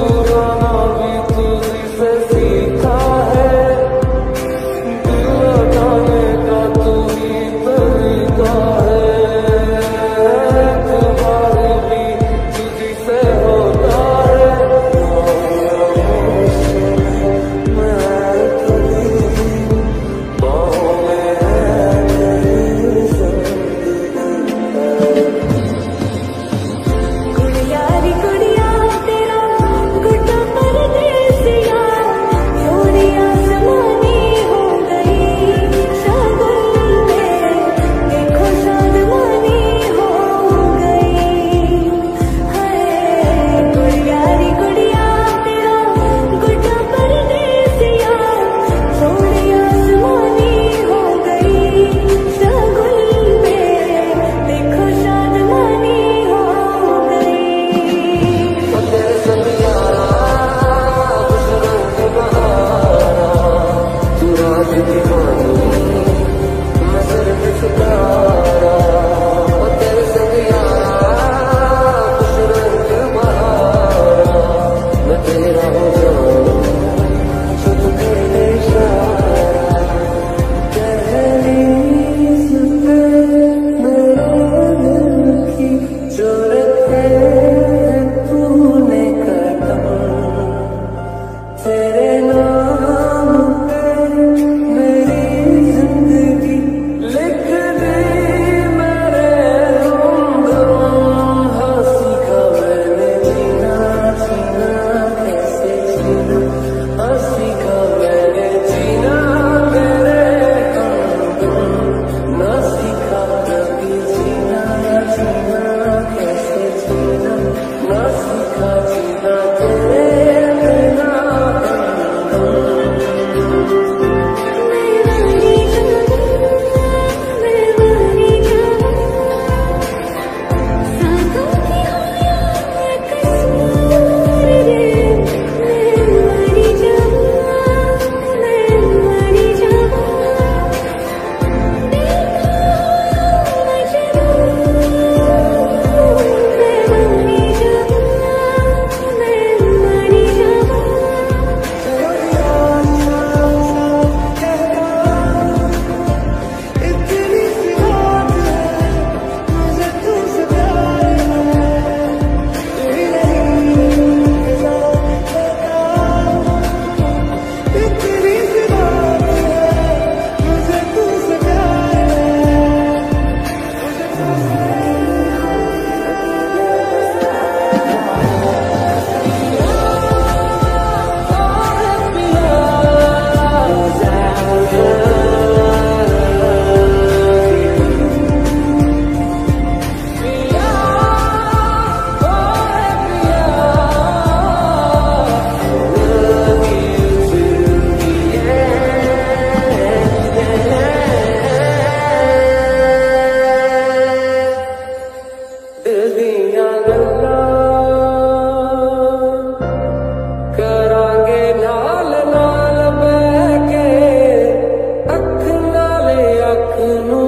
Oh, Oh. moon.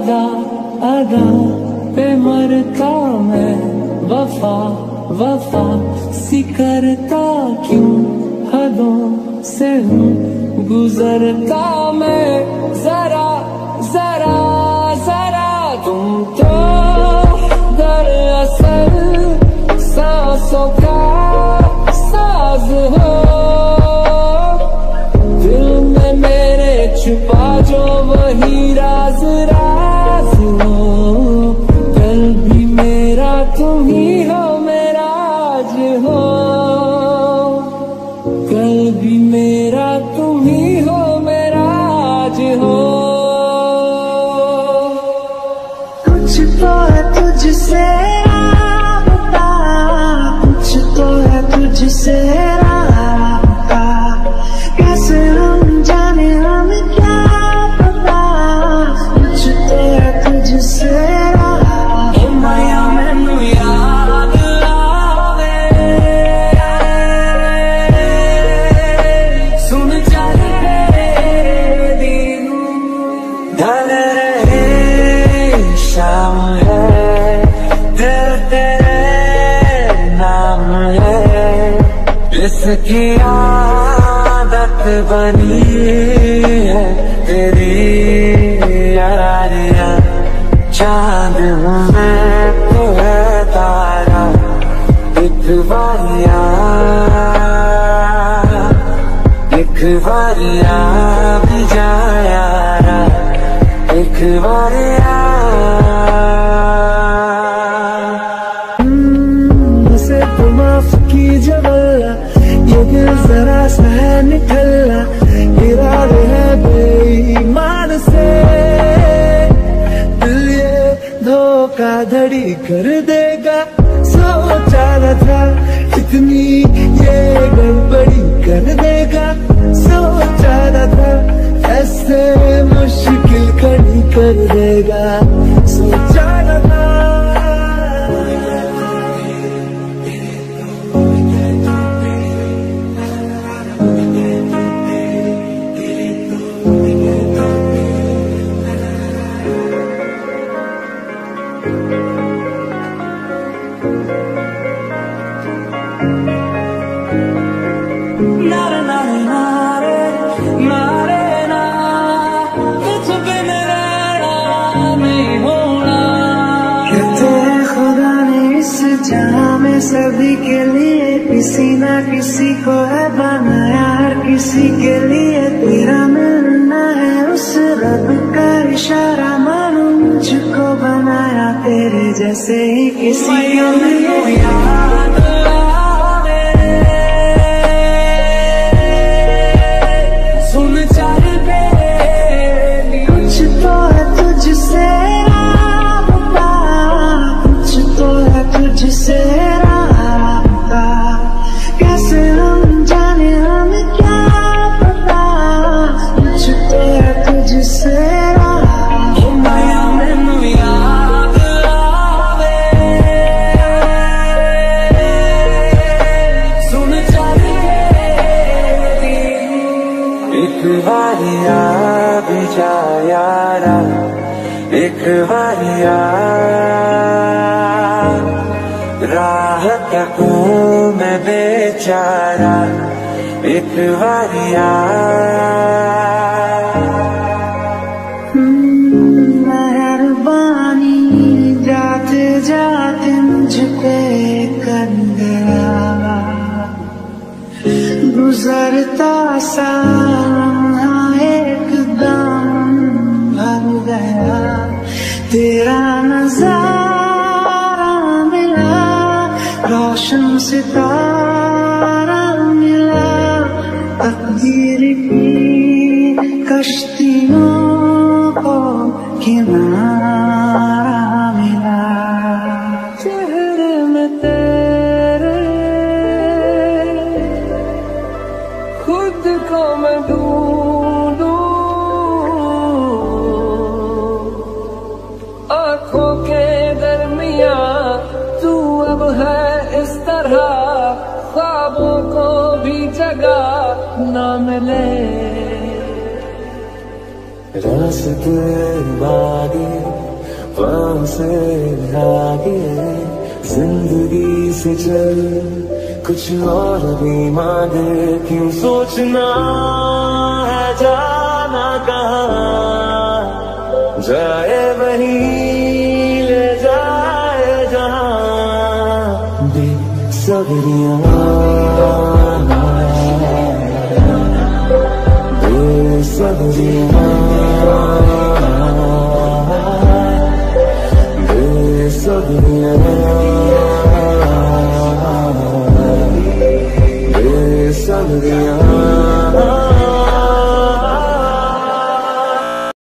ادا ادا پہ مرتا میں وفا وفا سی کیوں؟ حدوں سے ہوں، گزرتا میں ذرا بات بنی ہے تیری یاریاں چاند میں تو ہے تارا ایک باریا ایک باریا بھی جایا ایک باریا کر دے گا، سوچا نہ تھا، ایسے مشکل کڑی کر دے گا۔ سوچا نہ تھا کسی نہ کسی کو ہے بنایا ہر کسی کے لیے تیرا ملنا ہے۔ اس رب کا اشارہ مانو مجھ کو بنایا، تیرے جیسے ہی کسی کو نہیں یاد رکھوایا راہ تکوں میں بیچارہ رکھوایا مہربانی جاتے جاتے مجھ گزرتا سا روشن ستارہ ملا تقدیر کی کشتیوں کو کہ راستے باگے پاؤں سے آگے زندگی سے چل، کچھ اور بھی مانگے کیوں سوچنا ہے جانا کہاں؟ جائے وہیں لے جائے جہاں۔ بے صبریاں بے صبریاں